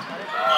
Oh.